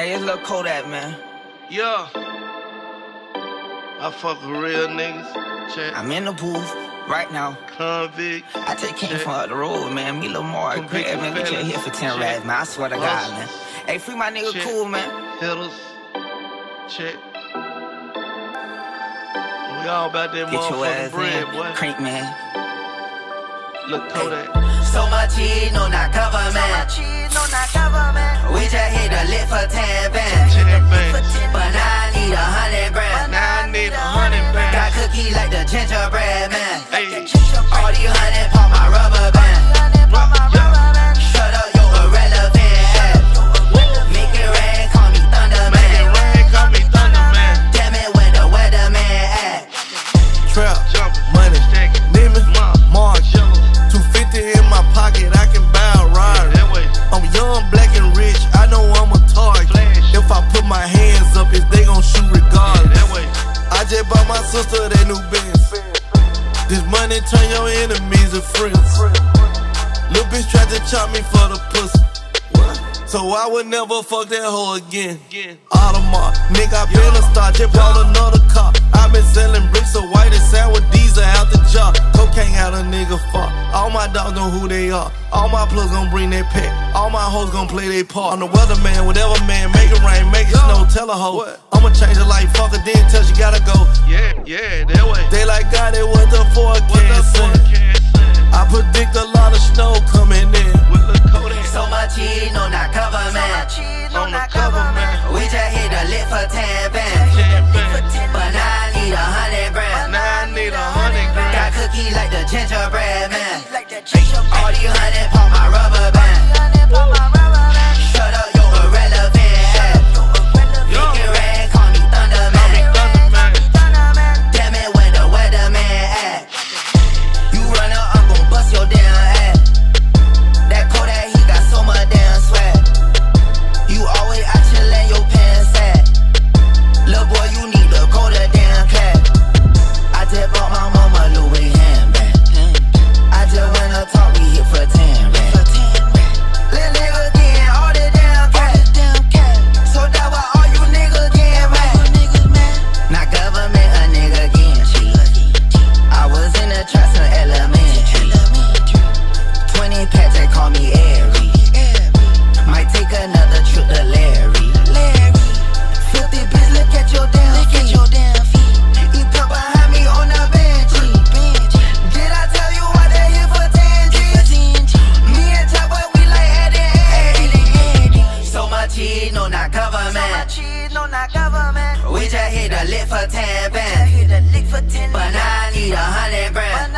Hey, it's Lil Kodak, man. Yeah. I fuck with real niggas. Check. I'm in the booth right now. Convict. I just came Check. from up the road, man. Me, Lil Mark, Convicted man. We just here for 10 Check. rats, man. I swear to God, man. Hey, free my nigga Check. cool, man. Hitters. Check. We all about that Get your motherfucking ass bread, in. boy. Crank, man. Look Kodak. So much cheese, no, not government. We just I can buy a rider. I'm young, black and rich, I know I'm a target. If I put my hands up, is they gon' shoot regardless. That sister that new Benz. This money turn your enemies to friends. Lil' bitch tried to chop me for the pussy. So I would never fuck that hoe again. Audemars, nigga, I been a star, just bought another car. i been selling bricks of white and sour diesel out the jar. Cocaine got a nigga fuck. All my dogs know who they are. All my plugs gon' bring their pet. All my hoes gon' play their part. I'm the weatherman, whatever man, make it rain, make it snow, tell a hoe. I'ma change her life, fuck her, then for 10 bands. Ten. But now I need a hundred grand. Now I need a hundred grand. Got cookie like the gingerbread man. All these hundred pop me Airy. Might take another trip to Larry. Larry. Filthy bitch, look at your damn look feet. At your damn feet. He put behind me on the bench. Did I tell you why they here for tangents? Me and Chopper, we like Ed and Eddie. So much cheating no not government. So government. We just hit a lick for 10 bands. But now I need a hundred grand.